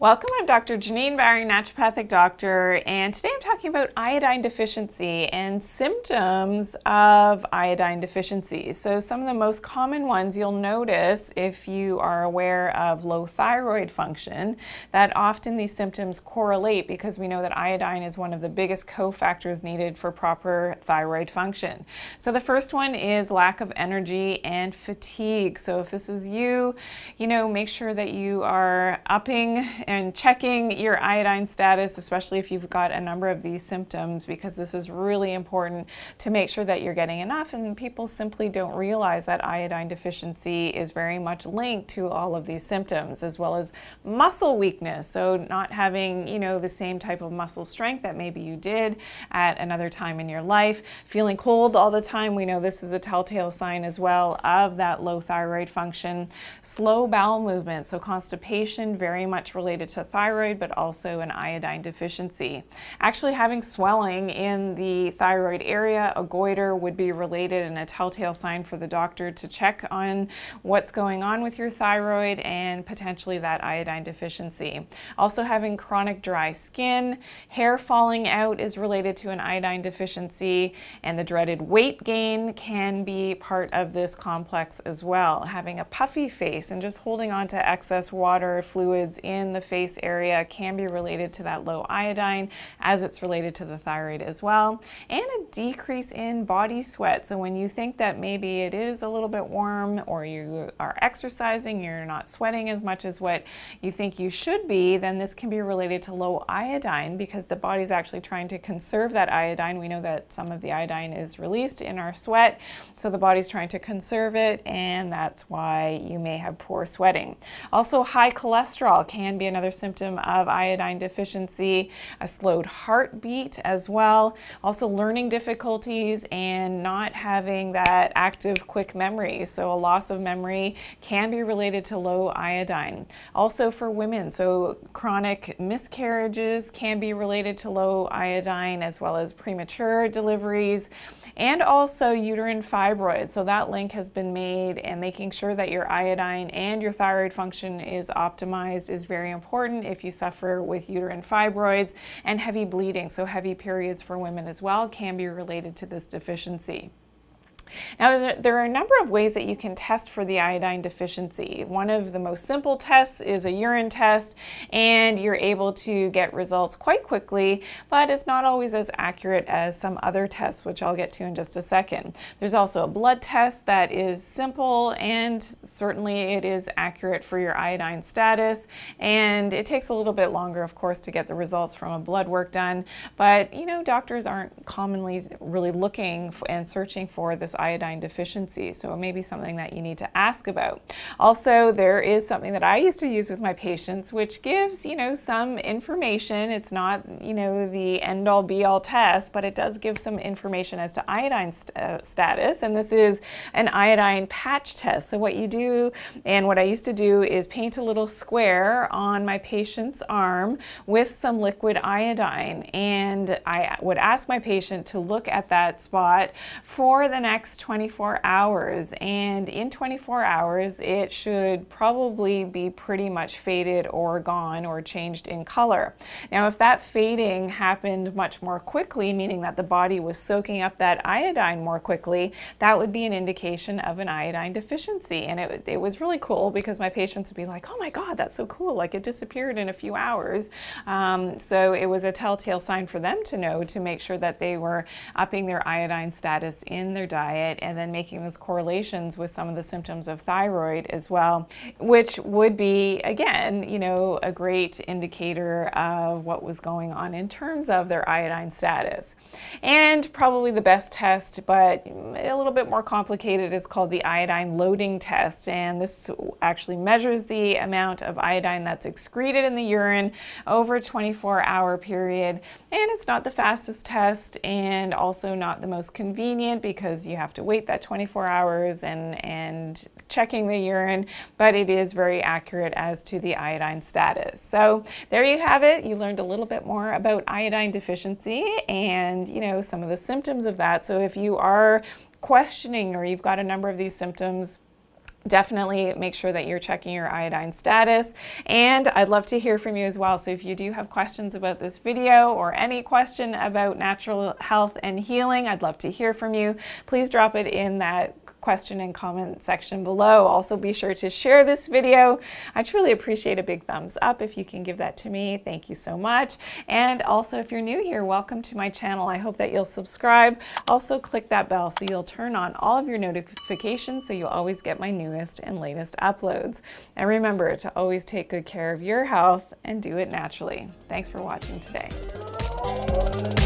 Welcome, I'm Dr. Janine Bowring, naturopathic doctor, and today I'm talking about iodine deficiency and symptoms of iodine deficiency. So some of the most common ones you'll notice if you are aware of low thyroid function, that often these symptoms correlate because we know that iodine is one of the biggest cofactors needed for proper thyroid function. So the first one is lack of energy and fatigue. So if this is you, you know, make sure that you are upping and checking your iodine status, especially if you've got a number of these symptoms, because this is really important to make sure that you're getting enough. And people simply don't realize that iodine deficiency is very much linked to all of these symptoms, as well as muscle weakness. So not having, you know, the same type of muscle strength that maybe you did at another time in your life, feeling cold all the time. We know this is a telltale sign as well of that low thyroid function. Slow bowel movement, so constipation, very much related related to thyroid, but also an iodine deficiency. Actually having swelling in the thyroid area, a goiter would be related and a telltale sign for the doctor to check on what's going on with your thyroid and potentially that iodine deficiency. Also having chronic dry skin, hair falling out is related to an iodine deficiency, and the dreaded weight gain can be part of this complex as well. Having a puffy face and just holding on to excess water fluids in the face area can be related to that low iodine as it's related to the thyroid as well. And a decrease in body sweat. So when you think that maybe it is a little bit warm or you are exercising, you're not sweating as much as what you think you should be, then this can be related to low iodine because the body's actually trying to conserve that iodine. We know that some of the iodine is released in our sweat, so the body's trying to conserve it, and that's why you may have poor sweating. Also, high cholesterol can be another symptom of iodine deficiency, a slowed heartbeat as well, also learning difficulties and not having that active quick memory. So a loss of memory can be related to low iodine. Also for women, so chronic miscarriages can be related to low iodine as well as premature deliveries and also uterine fibroids. So that link has been made and making sure that your iodine and your thyroid function is optimized is very important if you suffer with uterine fibroids and heavy bleeding. So heavy periods for women as well can be related to this deficiency. Now, there are a number of ways that you can test for the iodine deficiency. One of the most simple tests is a urine test, and you're able to get results quite quickly, but it's not always as accurate as some other tests, which I'll get to in just a second. There's also a blood test that is simple, and certainly it is accurate for your iodine status, and it takes a little bit longer, of course, to get the results from a blood work done, but you know, doctors aren't commonly really looking and searching for this iodine deficiency. So it may be something that you need to ask about. Also, there is something that I used to use with my patients, which gives, you know, some information. It's not, you know, the end all be all test, but it does give some information as to iodine st uh, status. And this is an iodine patch test. So what you do, and what I used to do is paint a little square on my patient's arm with some liquid iodine. And I would ask my patient to look at that spot for the next next 24 hours. And in 24 hours, it should probably be pretty much faded or gone or changed in color. Now, if that fading happened much more quickly, meaning that the body was soaking up that iodine more quickly, that would be an indication of an iodine deficiency. And it, it was really cool because my patients would be like, oh my God, that's so cool. Like it disappeared in a few hours. Um, so it was a telltale sign for them to know to make sure that they were upping their iodine status in their diet and then making those correlations with some of the symptoms of thyroid as well, which would be, again, you know, a great indicator of what was going on in terms of their iodine status. And probably the best test, but a little bit more complicated, is called the iodine loading test. And this actually measures the amount of iodine that's excreted in the urine over a 24 hour period. And it's not the fastest test and also not the most convenient because you have to wait that 24 hours and, and checking the urine, but it is very accurate as to the iodine status. So there you have it. You learned a little bit more about iodine deficiency and, you know, some of the symptoms of that. So if you are questioning or you've got a number of these symptoms, definitely make sure that you're checking your iodine status. And I'd love to hear from you as well. So if you do have questions about this video or any question about natural health and healing, I'd love to hear from you. Please drop it in that question and comment section below. Also be sure to share this video. I truly appreciate a big thumbs up if you can give that to me. Thank you so much. And also if you're new here, welcome to my channel. I hope that you'll subscribe. Also click that bell so you'll turn on all of your notifications so you'll always get my newest and latest uploads. And remember to always take good care of your health and do it naturally. Thanks for watching today.